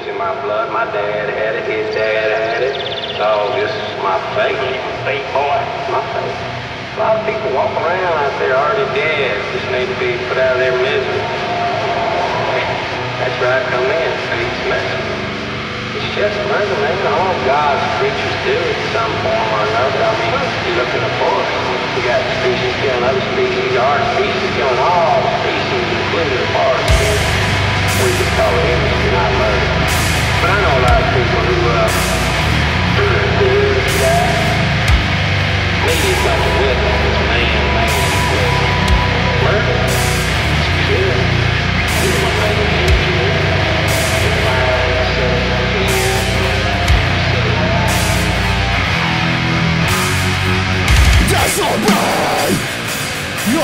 is in my blood. My dad had it, his dad had it. So this is my fate. Fate, boy. My fate. A lot of people walk around out there already dead. Just need to be put out of their misery. That's where I come in, fate's message. It's just murder, man. All God's creatures do in some form or another. I mean, you look in the forest, you got species killing other species,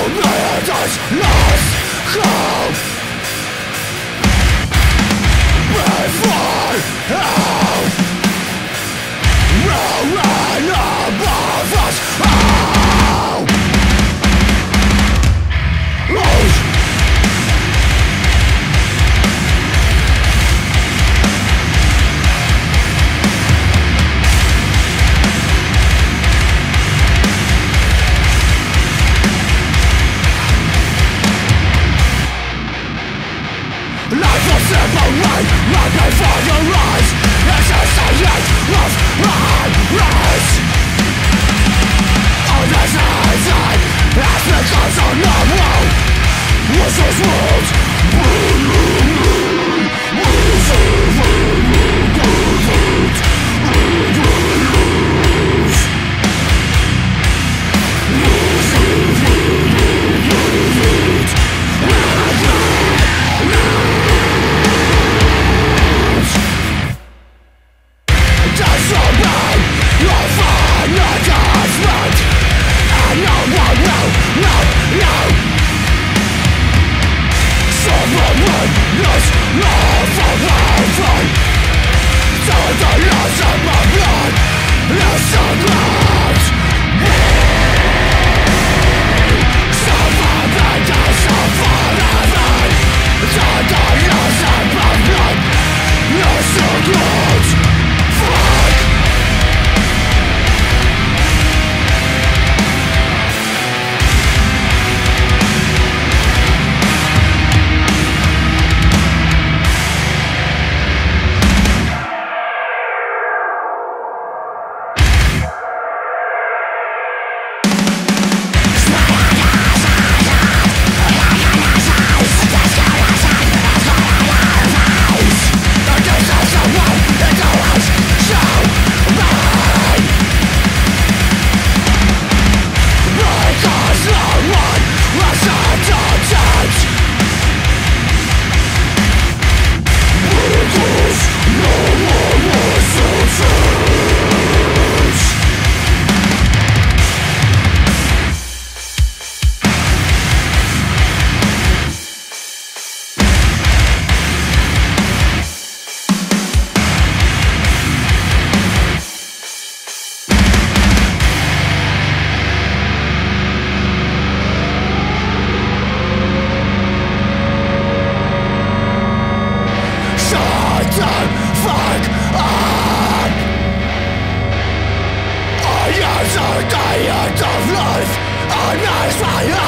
Murder's lost hope Before hell Shut the fuck up! I am the diet of life, and I fire!